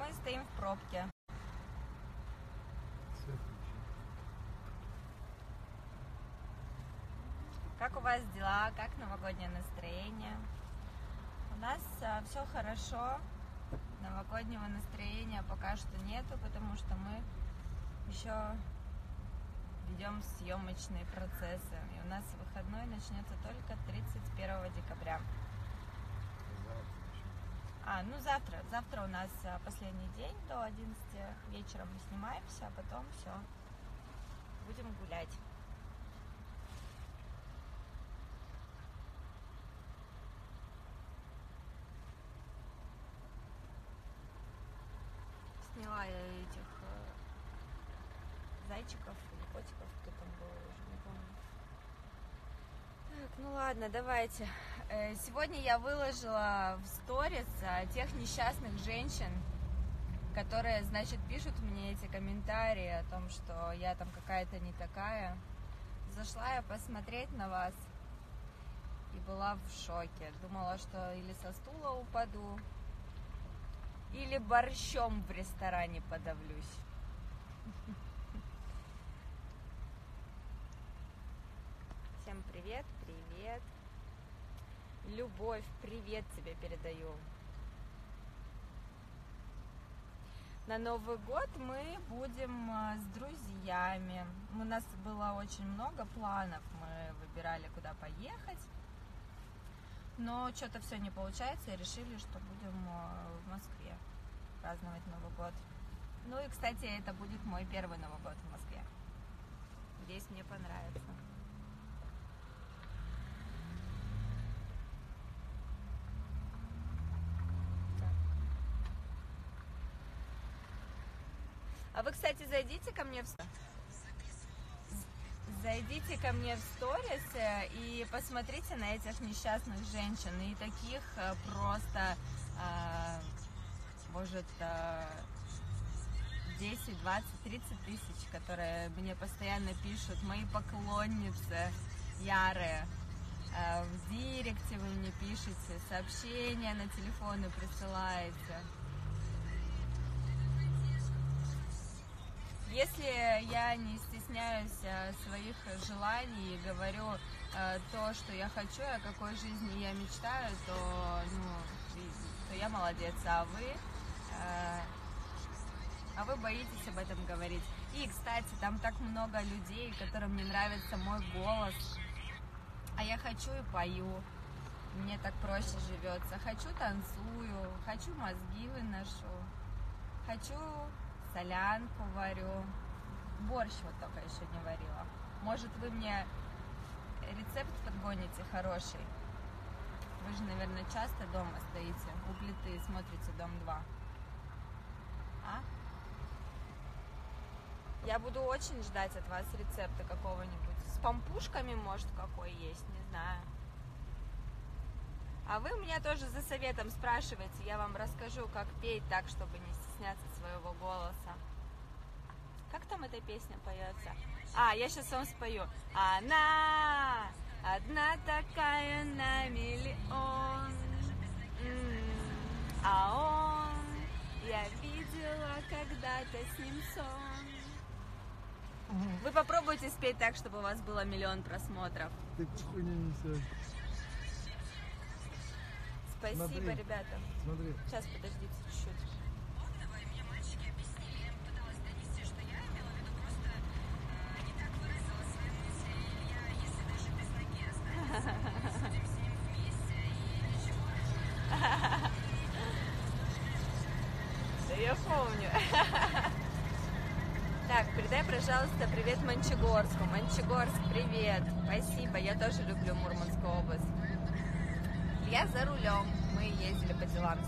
мы стоим в пробке. Как у вас дела? Как новогоднее настроение? У нас все хорошо. Новогоднего настроения пока что нету, потому что мы еще ведем съемочные процессы. И у нас выходной начнется только 31 декабря. А, ну завтра. Завтра у нас а, последний день до 11 вечера мы снимаемся, а потом все. Будем гулять. Сняла я этих э, зайчиков или котиков, кто там был, уже не помню. Так, ну ладно, давайте. Э, Сегодня я выложила в сторис а, тех несчастных женщин, которые, значит, пишут мне эти комментарии о том, что я там какая-то не такая. Зашла я посмотреть на вас и была в шоке. Думала, что или со стула упаду, или борщом в ресторане подавлюсь. Всем привет, привет. Любовь, привет тебе передаю. На Новый год мы будем а, с друзьями. У нас было очень много планов. Мы выбирали, куда поехать. Но что-то все не получается и решили, что будем а, в Москве праздновать Новый год. Ну и, кстати, это будет мой первый Новый год в Москве. Здесь мне понравится. А вы, кстати, зайдите ко мне в... Зайдите ко мне в сторис э, и посмотрите на этих несчастных женщин. И таких э, просто, а, может, а, 10, 20, 30 тысяч, которые мне постоянно пишут, мои поклонницы ярые. А, В директе вы мне пишете, сообщения на телефоны присылаете. Если я не стесняюсь э, своих желаний и говорю э, то, что я хочу, о какой жизни я мечтаю, то, ну, то я молодец, а вы, э, а вы боитесь об этом говорить. И, кстати, там так много людей, которым не нравится мой голос, а я хочу и пою. Мне так проще живется. Хочу танцую, хочу мозги выношу, хочу солянку варю. Борщ вот только еще не варила. Может, вы мне рецепт подгоните хороший? Вы же, наверное, часто дома стоите у плиты и смотрите «Дом 2». А? Я буду очень ждать от вас рецепта какого-нибудь. С пампушками, может, какой есть, не знаю. А вы меня тоже за советом спрашиваете, я вам расскажу, как петь так, чтобы не стесняться своего голоса. Как там эта песня поется? А, я сейчас вам спою. Она одна такая на миллион. А он, я видела когда-то с ним сон. Вы попробуйте спеть так, чтобы у вас было миллион просмотров. Ты хуйня несешь. Спасибо, Смотри. ребята. Смотри. Сейчас, подождите чуть-чуть. Да я помню. Так, передай, пожалуйста, привет Мончегорску. Мончегорск, привет. Спасибо, я тоже люблю Мурманскую область. Я за рулем. Мы ездили по делам.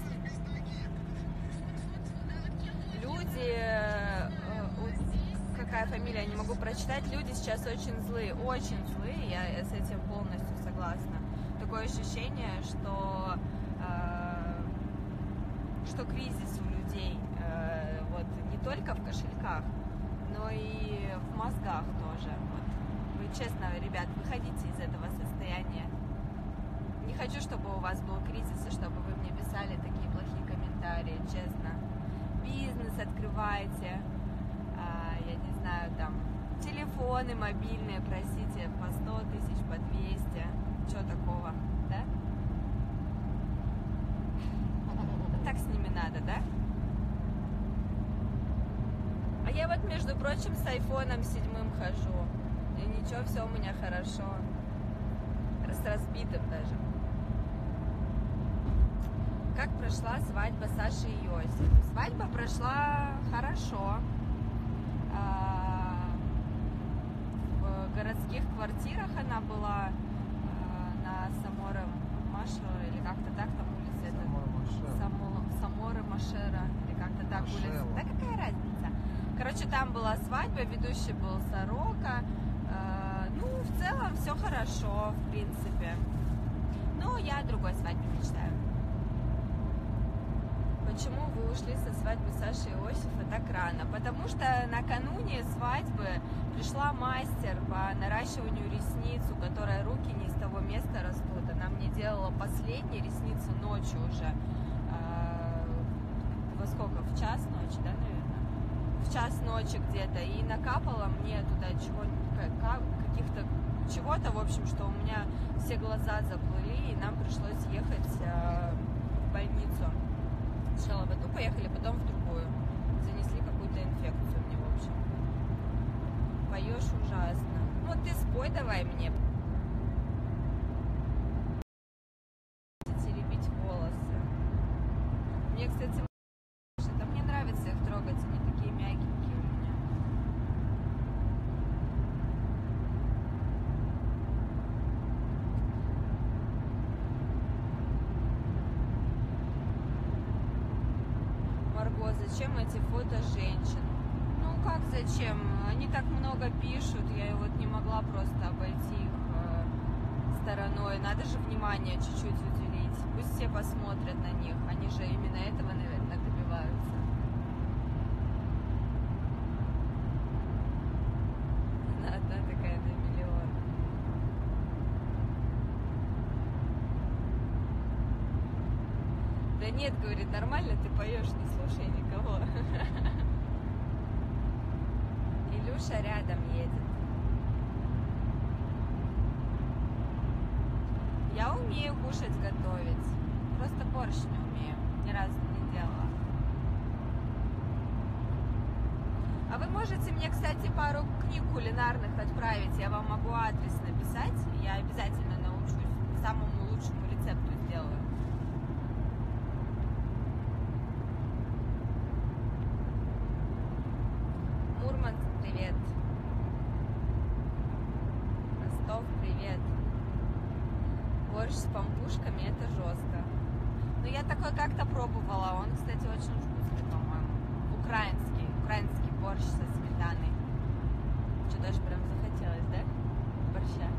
Люди, э, какая фамилия, не могу прочитать, люди сейчас очень злые, очень злые, я с этим полностью согласна. Такое ощущение, что, э, что кризис у людей, э, вот, не только в кошельках, но и в мозгах тоже. Вот. Вы честно, ребят, выходите из этого состояния. Не хочу, чтобы у вас был кризис, и чтобы вы мне писали такие плохие комментарии, честно. Бизнес открывайте, а, я не знаю, там, телефоны мобильные, просите, по 100 тысяч, по 200. Что такого, да? Так с ними надо, да? А я вот, между прочим, с айфоном седьмым хожу. И ничего, все у меня хорошо. С разбитым даже. Как прошла свадьба Саши и Йоси? Свадьба прошла хорошо. А, В городских квартирах она была а, на Самором Машеро, или как-то так там улица это. Самора Машера, или как-то так улица. Да какая разница? Короче, там была свадьба, ведущий был Сорока. Э, в целом все хорошо, в принципе. Ну, я о другой свадьбе мечтаю. Почему вы ушли со свадьбы Саши Иосифа так рано? Потому что накануне свадьбы пришла мастер по наращиванию ресниц, у которой руки не из того места растут. Она мне делала последние ресницы ночью уже. А, Во сколько? В час ночи, да, наверное? В час ночи где-то. И накапала мне туда чего каких-то чего-то, в общем, что у меня все глаза заплыли, и нам пришлось ехать э, в больницу. Сначала в одну поехали, потом в другую. Занесли какую-то инфекцию мне, в общем. Поешь ужасно. Ну, ты спой давай мне. Теребить волосы. Мне, кстати, это мне нравится их трогать, они такие мягенькие у меня. Марго, зачем эти фото женщин? Ну как зачем? Они так много пишут, я вот не могла просто обойти их э, стороной. Надо же внимание чуть-чуть уделить. Пусть все посмотрят на них. Они же именно этого, наверное, добиваются. Она одна такая на миллион. Да нет, говорит, нормально ты поешь, не слушай никого. Илюша рядом едет. Я умею кушать, готовить. Просто борщ не умею. Ни разу не делала. А вы можете мне, кстати, пару книг кулинарных отправить. Я вам могу адрес написать. Я обязательно научусь. Самому лучшему рецепту сделаю. Мурманск, привет. Ростов, привет. Борщ с пампушками это жестко. Но я такой как-то пробовала. Он, кстати, очень вкусный, по-моему. Украинский. Украинский борщ со сметаной. Что, даже прям захотелось, да? Борща.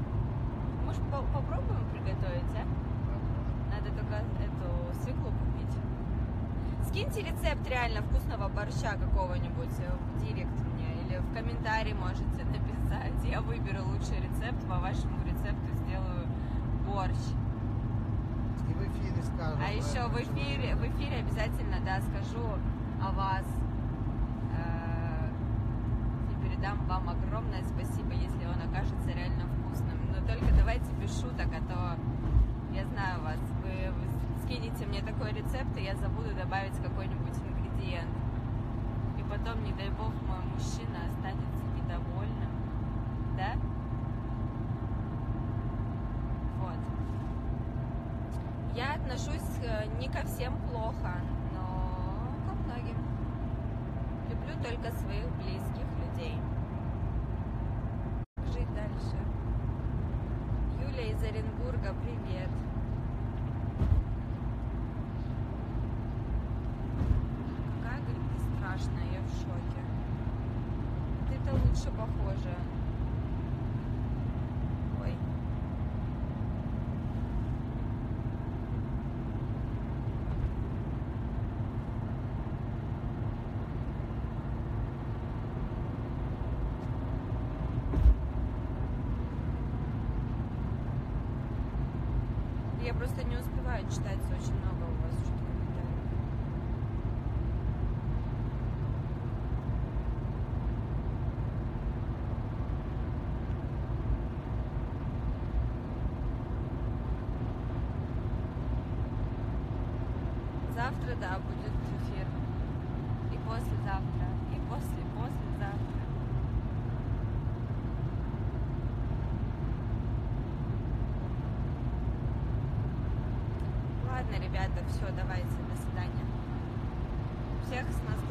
Может, по- попробуем приготовить, а? Надо только эту свеклу купить. Скиньте рецепт реально вкусного борща какого-нибудь в директ мне или в комментарии можете написать. Я выберу лучший рецепт, по вашему рецепту сделаю борщ. И в эфире скажем. А еще в эфире, в эфире обязательно, да, скажу о вас. Э, И передам вам огромное спасибо, если он окажется реально вкусным. Но только давайте без шуток, а то я знаю вас. Вы, вы скинете мне такой рецепт, и я забуду добавить какой-нибудь ингредиент. И потом, не дай бог, мой мужчина останется недовольным. Да? Вот. Я отношусь э, не ко всем плохо, но ко многим. Люблю только своих близких людей. Жить дальше. Юля из Оренбурга, привет. Какая, говорит, ты страшная, я в шоке. Ты-то лучше похожа. Я просто не успеваю читать, очень много у вас уже Завтра, да, будет эфир. И послезавтра, и после, послезавтра. Ладно, ребята, все, давайте, до свидания. Всех с наступлением.